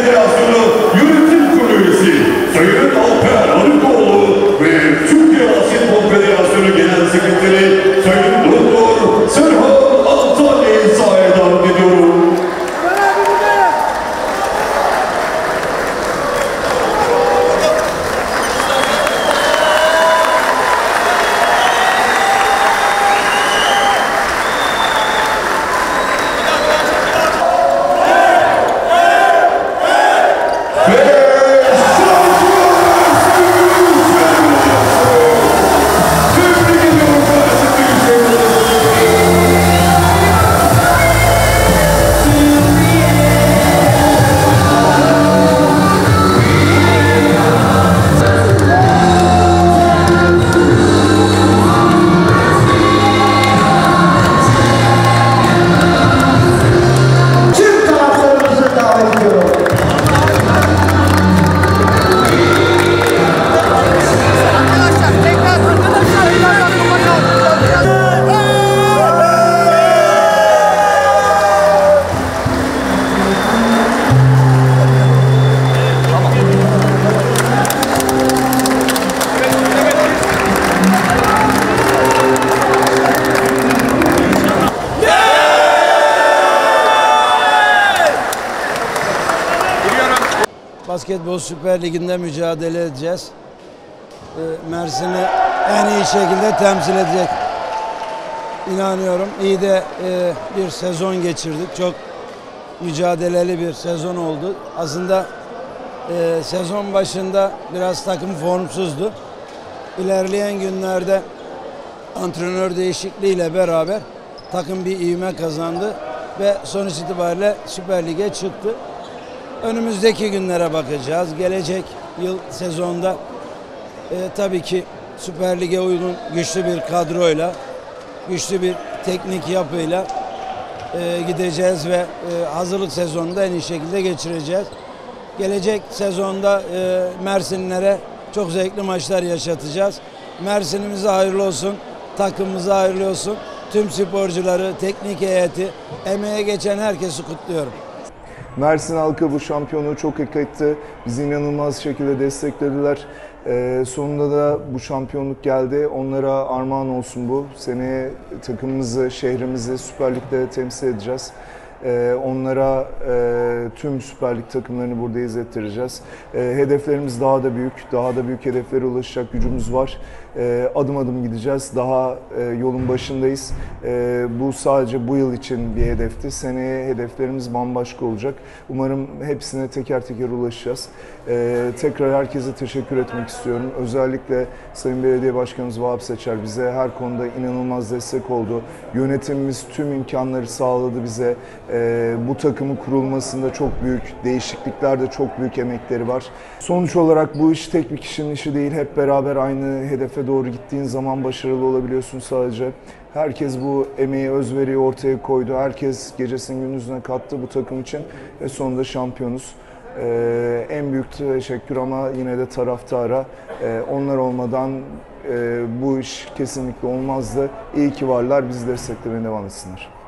Belediye Başkanı Yürü Basketbol Süper Ligi'nde mücadele edeceğiz. Mersin'i en iyi şekilde temsil edecek. İnanıyorum. İyi de e, bir sezon geçirdik. Çok mücadeleli bir sezon oldu. Aslında e, sezon başında biraz takım formsuzdu. İlerleyen günlerde antrenör değişikliğiyle beraber takım bir ivme kazandı ve sonuç itibariyle Süper Lig'e çıktı. Önümüzdeki günlere bakacağız. Gelecek yıl sezonda e, tabii ki Süper Lig'e uygun güçlü bir kadroyla, güçlü bir teknik yapıyla e, gideceğiz ve e, hazırlık sezonunu da en iyi şekilde geçireceğiz. Gelecek sezonda e, Mersinlere çok zevkli maçlar yaşatacağız. Mersin'imize hayırlı olsun, takımımıza hayırlı olsun. Tüm sporcuları, teknik heyeti, emeğe geçen herkesi kutluyorum. Mersin halkı bu şampiyonluğu çok hak etti. Bizi inanılmaz şekilde desteklediler. Ee, sonunda da bu şampiyonluk geldi. Onlara armağan olsun bu. Seneye takımımızı, şehrimizi Süper Lig'de temsil edeceğiz. Ee, onlara e, tüm Süper Lig takımlarını burada izlettireceğiz. Ee, hedeflerimiz daha da büyük. Daha da büyük hedeflere ulaşacak gücümüz var. Ee, adım adım gideceğiz. Daha e, yolun başındayız. Ee, bu sadece bu yıl için bir hedefti. Seneye hedeflerimiz bambaşka olacak. Umarım hepsine teker teker ulaşacağız. Ee, tekrar herkese teşekkür etmek istiyorum. Özellikle Sayın Belediye Başkanımız Vahap Seçer bize her konuda inanılmaz destek oldu. Yönetimimiz tüm imkanları sağladı bize. Bu takımın kurulmasında çok büyük değişikliklerde çok büyük emekleri var. Sonuç olarak bu iş tek bir kişinin işi değil. Hep beraber aynı hedefe doğru gittiğin zaman başarılı olabiliyorsun sadece. Herkes bu emeği, özveriyi ortaya koydu. Herkes gecesini gündüzüne kattı bu takım için ve sonunda şampiyonuz. Ee, en büyük teşekkür ama yine de taraftara. Ee, onlar olmadan e, bu iş kesinlikle olmazdı. İyi ki varlar, bizi desteklemeye devam etsinler.